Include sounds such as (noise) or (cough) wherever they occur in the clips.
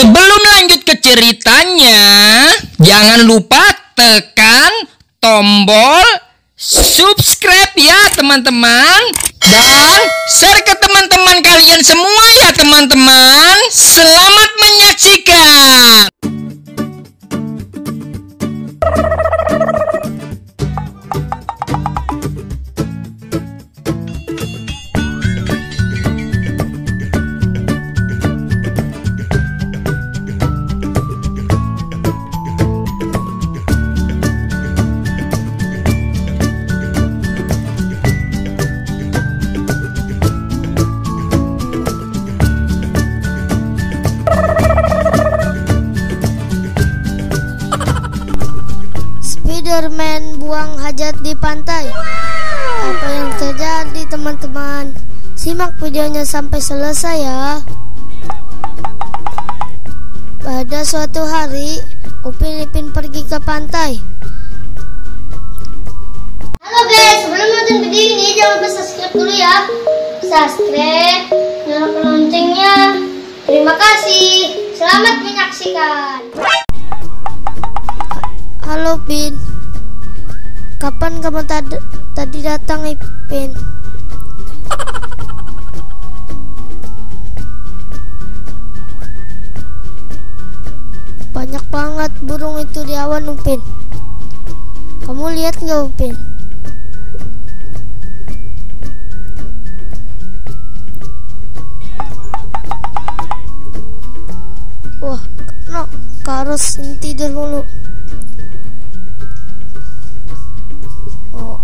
Sebelum lanjut ke ceritanya, jangan lupa tekan tombol subscribe ya teman-teman dan share ke teman-teman kalian semua ya teman-teman. Selamat menyaksikan. Videonya sampai selesai ya. Pada suatu hari, Upin Ipin pergi ke pantai. Halo guys, sebelum nonton video ini jangan lupa subscribe dulu ya. Subscribe, nyalakan loncengnya. Terima kasih. Selamat menyaksikan. Halo Pin. Kapan kamu tad- tadi datang Ipin? Banget burung itu di awan Upin. Kamu lihat nggak Upin? Wah, no, harus tidur mulu. Oh.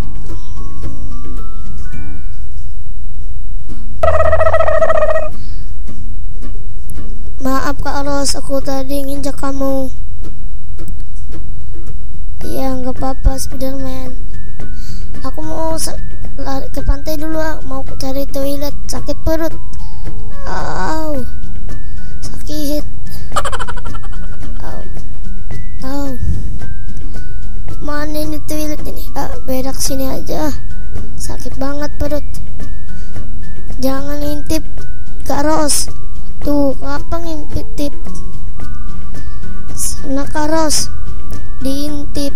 Maaf Kak Ros, aku tadi nginjak kamu. Iya, nggak apa-apa Spiderman. Aku mau lari ke pantai dulu, ah. mau cari toilet. Sakit perut. Au, sakit. Au, au. Mana ini toilet ini? Ah, berak sini aja. Sakit banget perut. Jangan intip Kak Ros. Tuh, apa ngintip? Sana Kak Ros. Diintip.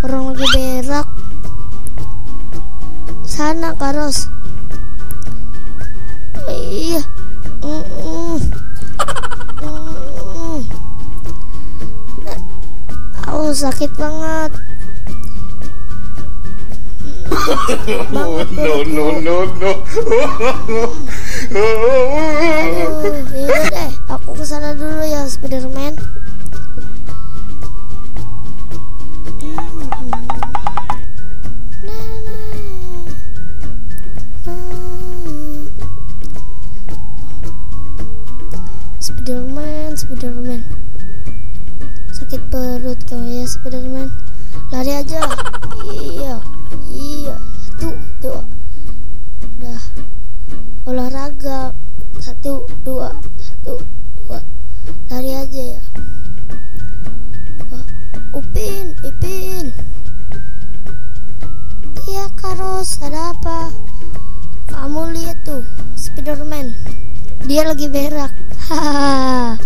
Orang lagi berak. Sana Kak Ros. Oh, iya. Au, sakit banget. Oh, no, no, no, no. Aduh, yaudah deh, aku ke sana dulu ya. Spiderman, Lari aja. Iya, iya. Tuh, tuh. Udah. Olahraga. Satu dua satu dua. Lari aja ya. Upin Ipin. Iya Karos. Ada apa? Kamu lihat tuh Spiderman. Dia lagi berak. Hahaha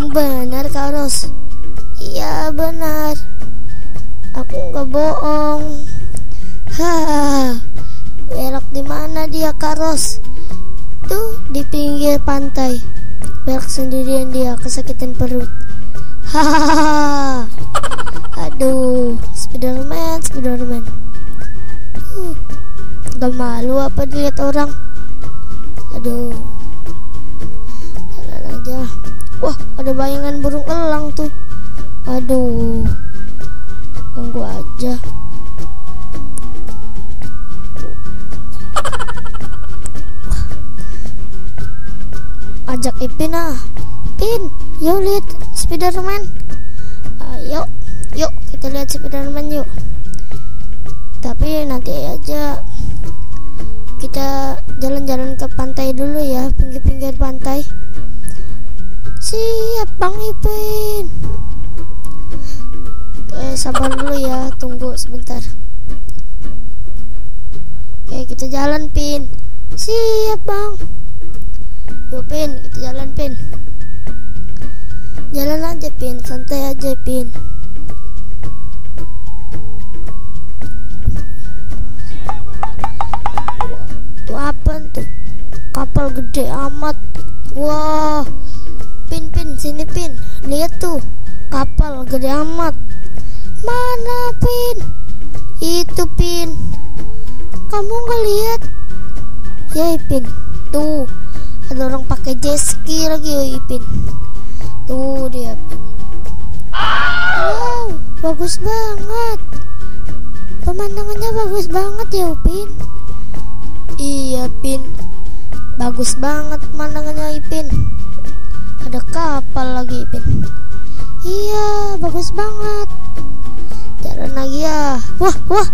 (laughs) benar Karos. Iya benar aku nggak bohong hahaha Berak di mana dia Karos? Tuh di pinggir pantai. Berak sendirian dia kesakitan perut. Hahaha. Aduh, Spiderman, Spiderman. Uh, gak malu apa dilihat orang? Aduh. Jalan aja. Wah, ada bayangan burung elang tuh. Aduh. Aja. ajak Ipin ah. Pin yuk lihat Spiderman. Ayo yuk kita lihat Spiderman yuk. Tapi nanti aja Pin, santai aja Pin. Tuh apa tuh? Kapal gede amat. Wah. Pin pin sini Pin. Lihat tuh. Kapal gede amat. Mana Pin? Itu Pin. Kamu nggak lihat? Ya Ipin. Tuh. Ada orang pakai jet ski lagi oh Ipin. Tuh dia Pin. Wow, bagus banget. Pemandangannya bagus banget ya Upin. Iya Pin. Bagus banget pemandangannya Ipin. Ada kapal lagi Ipin. Iya, bagus banget. Jalan lagi ya. Wah, wah.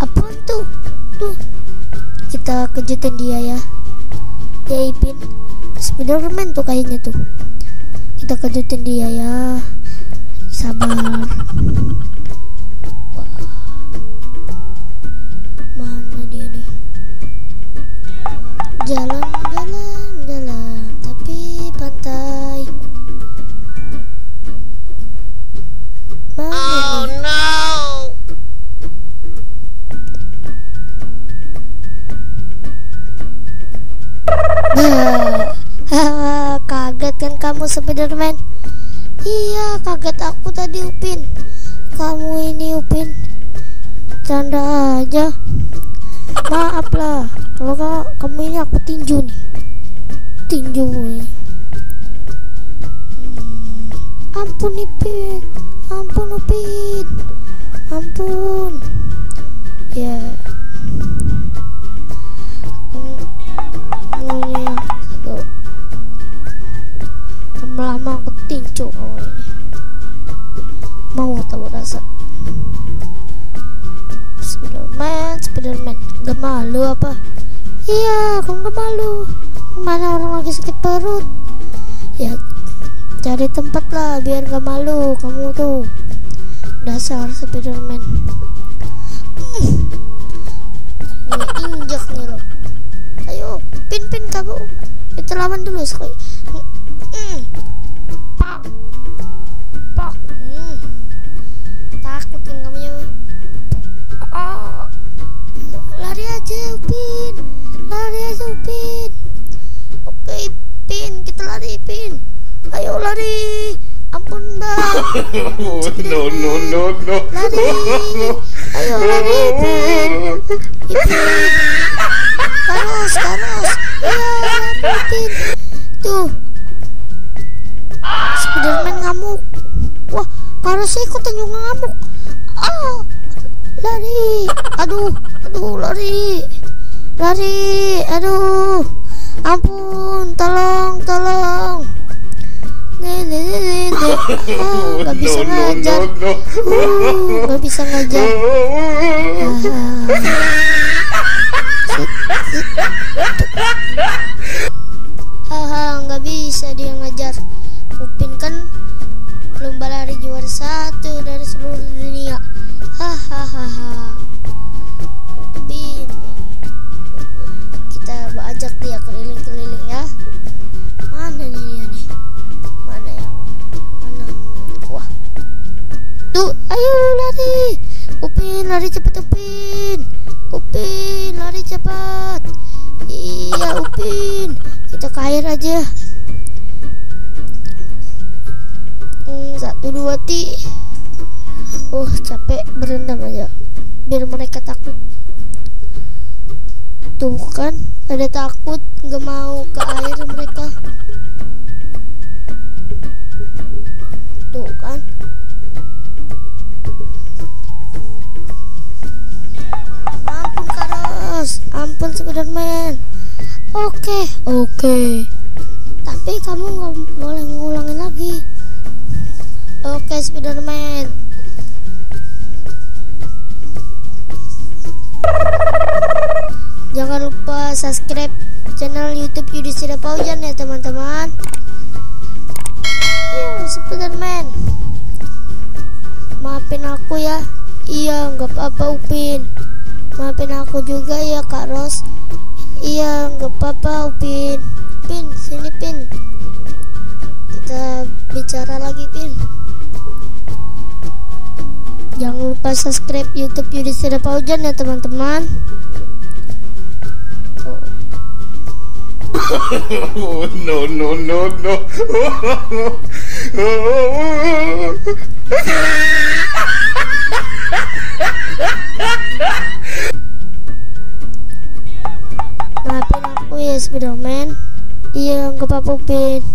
Apaan tuh? Tuh. Kita kejutin dia ya. Ya Ipin. Spiderman tuh kayaknya tuh. Kita kejutin dia ya. Sabar. Wah. Mana dia nih? Jalan, jalan, jalan, tapi pantai. Mana nih? Bah, haha, kaget kan kamu Spiderman? Tadi Upin. Kamu ini Upin. Canda aja. Maaf lah, kalau ka- kamu ini aku tinju nih. Tinju nih. Hmm, ampun Upin, ampun Upin, ampun. Ya. Ini satu. Lama-lama aku tinju kamu ini. Spiderman, gak malu apa? Iya, aku gak malu. Mana orang lagi sakit perut? Ya, cari tempat lah biar gak malu kamu tuh. Dasar Spiderman. Hmm. Gue injak nih lo. Ayo, pin pin kamu. Kita lawan dulu sekali. Hmm. Pak. Aja Upin lari aja Upin oke Upin kita lari Upin ayo lari. Ampun bang (laughs) no, no, no, no. lari. Ayo lari Upin Upin karos karos ya Upin tuh. Spiderman ngamuk. Wah karosnya ikutan juga ngamuk. Ah lari. Aduh aduh lari. Lari. Aduh. Ampun tolong tolong. Ah (laughs) nggak bisa ngajar. uh nggak bisa ngajar. (laughs) No. Ajak dia keliling-keliling ya. Mana nih dia nih? Mana yang mana? Wah. Tuh ayo lari. Upin lari cepet Upin. Upin lari cepat iya Upin. Kita ke air aja. Satu dua ti uh capek berendam aja. Biar mereka takut tuh kan ada takut nggak mau ke air mereka. Tuh kan. Ampun karos ampun Spiderman oke oke. tapi channel YouTube Yudhistira Paujan ya teman-teman. Ya, Spiderman. Maafin aku ya. Iya, nggak apa-apa Upin. Maafin aku juga ya Kak Ros. Iya, nggak apa-apa Upin. Pin, sini Pin. Kita bicara lagi Pin. Jangan lupa subscribe YouTube Yudhistira Paujan ya teman-teman. No, no, no, no. maafin aku ya Spiderman. Iya, nggak apa-apa Pin.